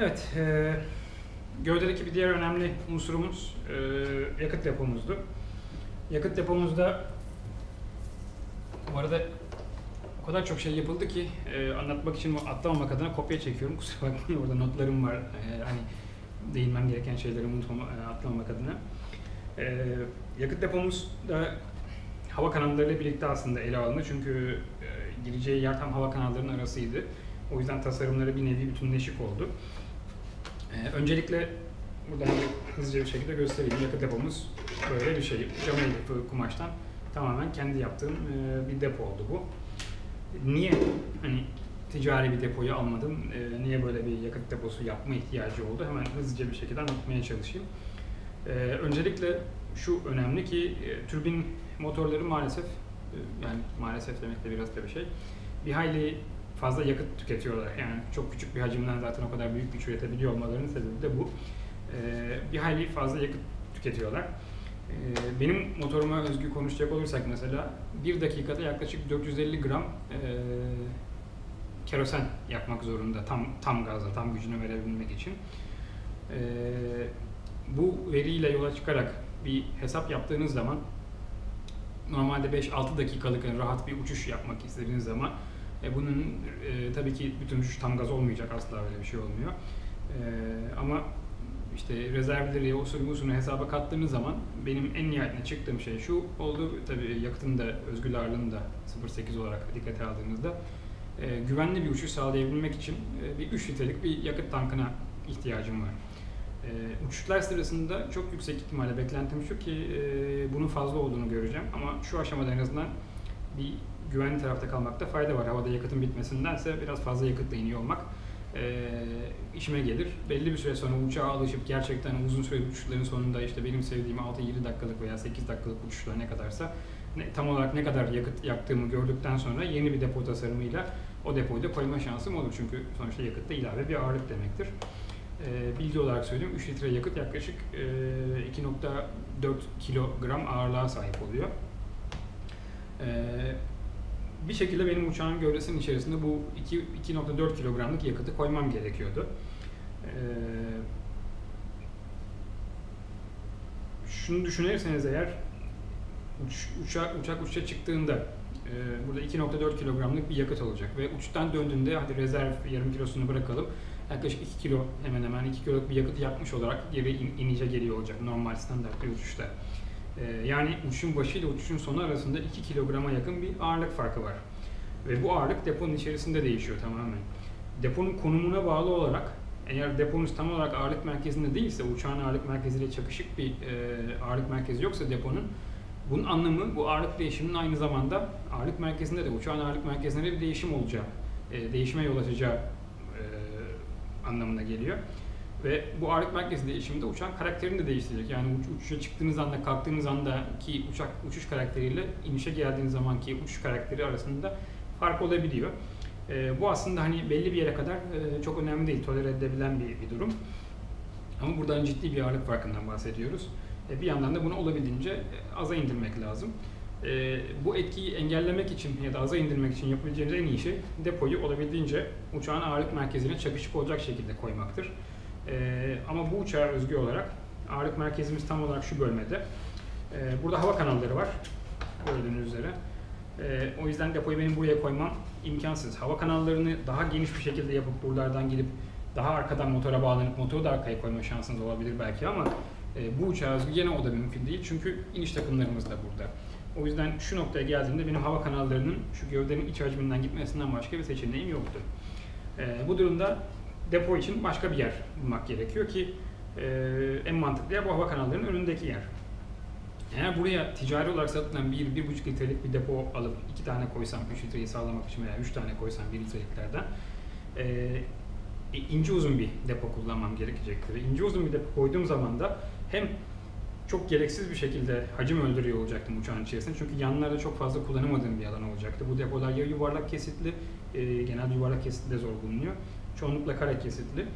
Evet, e, gövdedeki bir diğer önemli unsurumuz e, yakıt depomuzdu. Yakıt depomuzda bu arada o kadar çok şey yapıldı ki e, anlatmak için atlamamak adına kopya çekiyorum. Kusura bakmayın orada notlarım var. E, hani değinmem gereken şeyleri unutmama, e, atlamamak adına. E, yakıt depomuz da hava kanallarıyla birlikte aslında ele alındı. Çünkü e, gireceği yer tam hava kanallarının arasıydı. O yüzden tasarımları bir nevi bütünleşik oldu. Ee, öncelikle buradan hızlıca bir şekilde göstereyim. Yakıt depomuz böyle bir şey. Cam yapı kumaştan tamamen kendi yaptığım e, bir depo oldu bu. Niye hani ticari bir depoyu almadım? E, niye böyle bir yakıt deposu yapma ihtiyacı oldu? Hemen hızlıca bir şekilde anlatmaya çalışayım. E, öncelikle şu önemli ki e, türbin motorları maalesef e, yani maalesef demek de biraz da bir şey. Bir hayli fazla yakıt tüketiyorlar. Yani çok küçük bir hacimden zaten o kadar büyük güç üretebiliyor olmalarının sebebi de bu. Ee, bir hayli fazla yakıt tüketiyorlar. Ee, benim motoruma özgü konuşacak olursak mesela bir dakikada yaklaşık 450 gram e, kerosen yakmak zorunda tam tam gazla, tam gücünü verebilmek için. Ee, bu veriyle yola çıkarak bir hesap yaptığınız zaman normalde 5-6 dakikalık yani rahat bir uçuş yapmak istediğiniz zaman e, bunun e, tabii ki bütün uçuş tam gaz olmayacak asla öyle bir şey olmuyor. E, ama işte rezervleri, o sürü hesaba kattığınız zaman benim en nihayetinde çıktığım şey şu oldu. Tabii yakıtın da özgül ağırlığını da 0.8 olarak dikkate aldığınızda e, güvenli bir uçuş sağlayabilmek için e, bir 3 litrelik bir yakıt tankına ihtiyacım var. E, uçuşlar sırasında çok yüksek ihtimalle beklentim şu ki e, bunun fazla olduğunu göreceğim ama şu aşamada en azından bir güvenli tarafta kalmakta fayda var. Havada yakıtın bitmesindense biraz fazla yakıtla iniyor olmak e, işime gelir. Belli bir süre sonra uçağa alışıp gerçekten uzun süreli uçuşların sonunda işte benim sevdiğim 6-7 dakikalık veya 8 dakikalık uçuşlar ne kadarsa ne, tam olarak ne kadar yakıt yaktığımı gördükten sonra yeni bir depo tasarımıyla o depoyu da koyma şansım olur. Çünkü sonuçta yakıtta ilave bir ağırlık demektir. E, bilgi olarak söyleyeyim 3 litre yakıt yaklaşık e, 2.4 kilogram ağırlığa sahip oluyor. E, bir şekilde benim uçağın gövdesinin içerisinde bu 2.4 kilogramlık yakıtı koymam gerekiyordu. Ee, şunu düşünürseniz eğer uç, uçak, uçak uçuşa çıktığında e, burada 2.4 kilogramlık bir yakıt olacak ve uçtan döndüğünde hadi rezerv yarım kilosunu bırakalım yaklaşık 2 kilo hemen hemen 2 kiloluk bir yakıt yapmış olarak geri in, inice geliyor olacak normal standart bir uçuşta. Ee, yani uçuşun başı ile uçuşun sonu arasında 2 kilograma yakın bir ağırlık farkı var. Ve bu ağırlık deponun içerisinde değişiyor tamamen. Deponun konumuna bağlı olarak eğer deponuz tam olarak ağırlık merkezinde değilse, uçağın ağırlık merkeziyle çakışık bir e, ağırlık merkezi yoksa deponun, bunun anlamı bu ağırlık değişiminin aynı zamanda ağırlık merkezinde de uçağın ağırlık merkezinde bir değişim olacağı, e, değişime yol açacağı e, anlamına geliyor. Ve bu ağırlık merkezi değişiminde uçağın karakterini de değiştirecek. Yani uç, uçuşa çıktığınız anda, kalktığınız anda ki uçak uçuş karakteriyle inişe geldiğiniz zamanki uçuş karakteri arasında fark olabiliyor. E, bu aslında hani belli bir yere kadar e, çok önemli değil, tolere edilebilen bir, bir durum. Ama buradan ciddi bir ağırlık farkından bahsediyoruz. E, bir yandan da bunu olabildiğince e, aza indirmek lazım. E, bu etkiyi engellemek için ya da aza indirmek için yapabileceğiniz en iyi şey depoyu olabildiğince uçağın ağırlık merkezine çakışık olacak şekilde koymaktır. E, ama bu uçağa özgü olarak ağırlık merkezimiz tam olarak şu bölmede. E, burada hava kanalları var gördüğünüz üzere. E, o yüzden depoyu benim buraya koymam imkansız. Hava kanallarını daha geniş bir şekilde yapıp buralardan gelip daha arkadan motora bağlanıp motoru da arkaya koyma şansınız olabilir belki ama e, bu uçağa özgü yine o da mümkün değil. Çünkü iniş takımlarımız da burada. O yüzden şu noktaya geldiğimde benim hava kanallarının şu gövdenin iç hacminden gitmesinden başka bir seçeneğim yoktu. E, bu durumda depo için başka bir yer bulmak gerekiyor ki e, en mantıklı yer bu hava kanallarının önündeki yer. Eğer buraya ticari olarak satılan bir, bir buçuk litrelik bir depo alıp iki tane koysam, üç litreyi sağlamak için veya üç tane koysam bir litreliklerden e, ince uzun bir depo kullanmam gerekecektir. İnce uzun bir depo koyduğum zaman da hem çok gereksiz bir şekilde hacim öldürüyor olacaktım uçağın içerisinde. Çünkü yanlarda çok fazla kullanamadığım bir alan olacaktı. Bu depolar ya yuvarlak kesitli, e, genelde yuvarlak kesitli de zor bulunuyor. Çoğunlukla kare kesitli.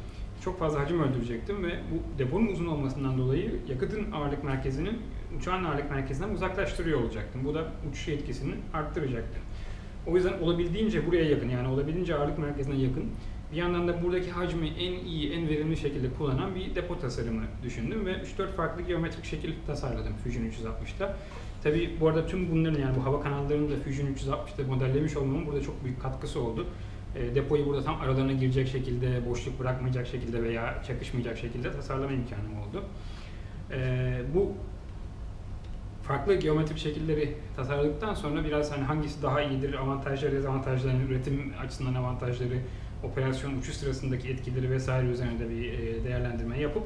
Çok fazla hacim öldürecektim ve bu deponun uzun olmasından dolayı yakıtın ağırlık merkezinin uçağın ağırlık merkezinden uzaklaştırıyor olacaktım. Bu da uçuş etkisini arttıracaktı. O yüzden olabildiğince buraya yakın yani olabildiğince ağırlık merkezine yakın bir yandan da buradaki hacmi en iyi, en verimli şekilde kullanan bir depo tasarımı düşündüm ve 3-4 farklı geometrik şekil tasarladım Fusion 360'ta. Tabi bu arada tüm bunların yani bu hava kanallarını da Fusion 360'ta modellemiş olmamın burada çok büyük katkısı oldu. E, depoyu burada tam aralarına girecek şekilde, boşluk bırakmayacak şekilde veya çakışmayacak şekilde tasarlama imkanım oldu. E, bu farklı geometrik şekilleri tasarladıktan sonra biraz hani hangisi daha iyidir, avantajları, dezavantajları, üretim açısından avantajları, operasyon uçuş sırasındaki etkileri vesaire üzerinde bir e, değerlendirme yapıp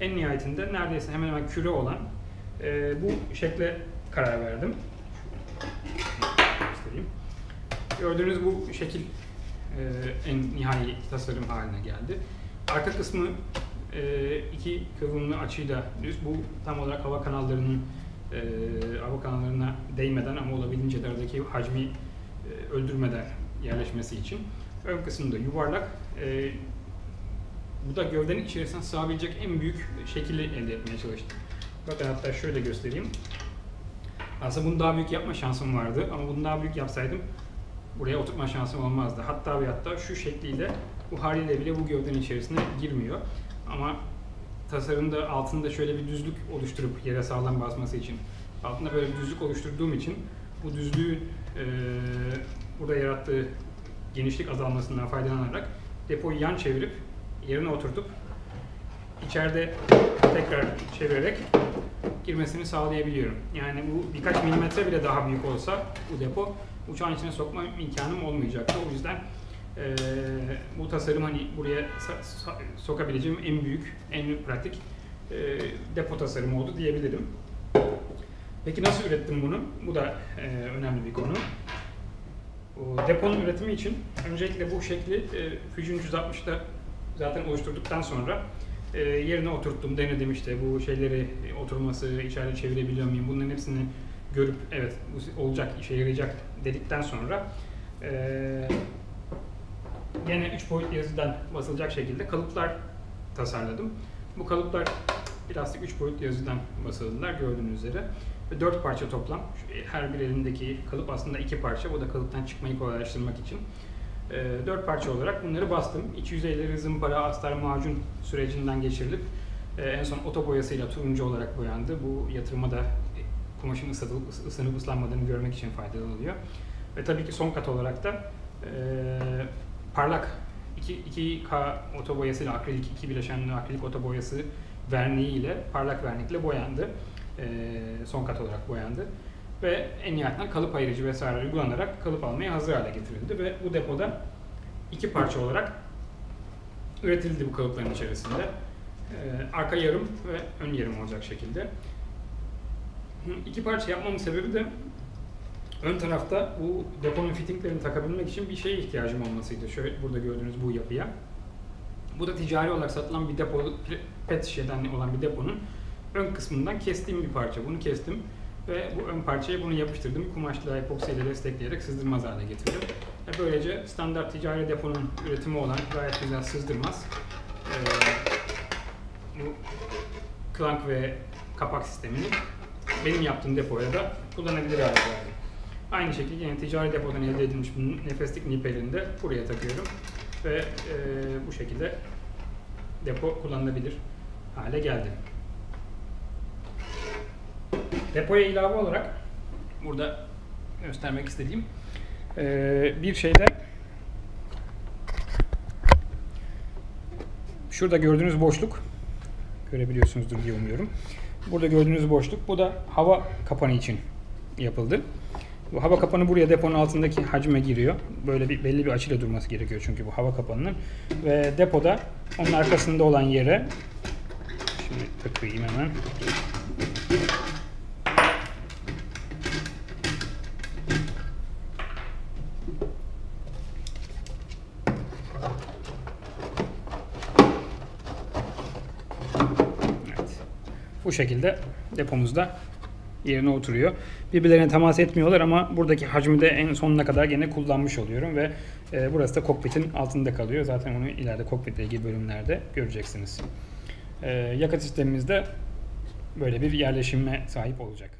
en nihayetinde neredeyse hemen hemen küre olan bu şekle karar verdim. Gördüğünüz bu şekil en nihai tasarım haline geldi. Arka kısmı e, iki kıvrımlı açıyla düz. Bu tam olarak hava kanallarının e, hava kanallarına değmeden ama olabildiğince de aradaki hacmi e, öldürmeden yerleşmesi için. Ön kısmında yuvarlak. E, bu da gövdenin içerisine sığabilecek en büyük şekli elde etmeye çalıştım. Bakın hatta şöyle göstereyim. Aslında bunu daha büyük yapma şansım vardı ama bunu daha büyük yapsaydım buraya oturtma şansım olmazdı. Hatta ve hatta şu şekliyle bu haliyle bile bu gövdenin içerisine girmiyor. Ama tasarımda altında şöyle bir düzlük oluşturup yere sağlam basması için altında böyle bir düzlük oluşturduğum için bu düzlüğün e, burada yarattığı genişlik azalmasından faydalanarak depoyu yan çevirip yerine oturtup içeride tekrar çevirerek girmesini sağlayabiliyorum. Yani bu birkaç milimetre bile daha büyük olsa bu depo uçağın içine sokma imkanım olmayacaktı. O yüzden e, bu tasarım hani buraya sokabileceğim en büyük, en pratik e, depo tasarımı oldu diyebilirim. Peki nasıl ürettim bunu? Bu da e, önemli bir konu. O deponun üretimi için öncelikle bu şekli e, Fusion 360'da zaten oluşturduktan sonra e, yerine oturttum, denedim işte bu şeyleri oturması, içeride çevirebiliyor muyum bunların hepsini görüp evet bu olacak, işe yarayacak dedikten sonra e, yine 3 boyutlu yazıdan basılacak şekilde kalıplar tasarladım. Bu kalıplar plastik 3 boyutlu yazıdan basıldılar gördüğünüz üzere. Ve 4 parça toplam. Her bir elindeki kalıp aslında 2 parça. Bu da kalıptan çıkmayı kolaylaştırmak için. 4 e, parça olarak bunları bastım. İç yüzeyleri zımpara, astar, macun sürecinden geçirilip e, en son oto boyasıyla turuncu olarak boyandı. Bu yatırıma da kumaşın ısıtılıp ısınıp ıslanmadığını görmek için faydalı oluyor. Ve tabii ki son kat olarak da e, parlak 2, 2K otoboyasıyla akrilik, iki bileşenli akrilik otoboyası verniği ile parlak vernikle boyandı. E, son kat olarak boyandı. Ve en nihayetinde kalıp ayırıcı vesaire uygulanarak kalıp almaya hazır hale getirildi. Ve bu depoda iki parça olarak üretildi bu kalıpların içerisinde. E, arka yarım ve ön yarım olacak şekilde. İki parça yapmamın sebebi de ön tarafta bu deponun fittinglerini takabilmek için bir şeye ihtiyacım olmasıydı. Şöyle burada gördüğünüz bu yapıya. Bu da ticari olarak satılan bir depo, pet şişeden olan bir deponun ön kısmından kestiğim bir parça. Bunu kestim ve bu ön parçaya bunu yapıştırdım. Kumaşla epoksiyle destekleyerek sızdırmaz hale getirdim. Ve böylece standart ticari deponun üretimi olan gayet güzel sızdırmaz. Ee, bu klank ve kapak sistemini benim yaptığım depoya da kullanabilir hale geldi. Aynı şekilde yine ticari depodan elde edilmiş nefeslik nipelini de buraya takıyorum. Ve e, bu şekilde depo kullanılabilir hale geldi. Depoya ilave olarak burada göstermek istediğim e, bir şeyde şurada gördüğünüz boşluk görebiliyorsunuzdur diye umuyorum. Burada gördüğünüz boşluk bu da hava kapanı için yapıldı. Bu hava kapanı buraya deponun altındaki hacme giriyor. Böyle bir belli bir açıyla durması gerekiyor çünkü bu hava kapanının. Ve depoda onun arkasında olan yere şimdi takayım hemen. Bu şekilde depomuzda yerine oturuyor. Birbirlerine temas etmiyorlar ama buradaki hacmi de en sonuna kadar gene kullanmış oluyorum ve e, burası da kokpitin altında kalıyor. Zaten onu ileride kokpitle ilgili bölümlerde göreceksiniz. E, yakıt sistemimizde böyle bir yerleşime sahip olacak.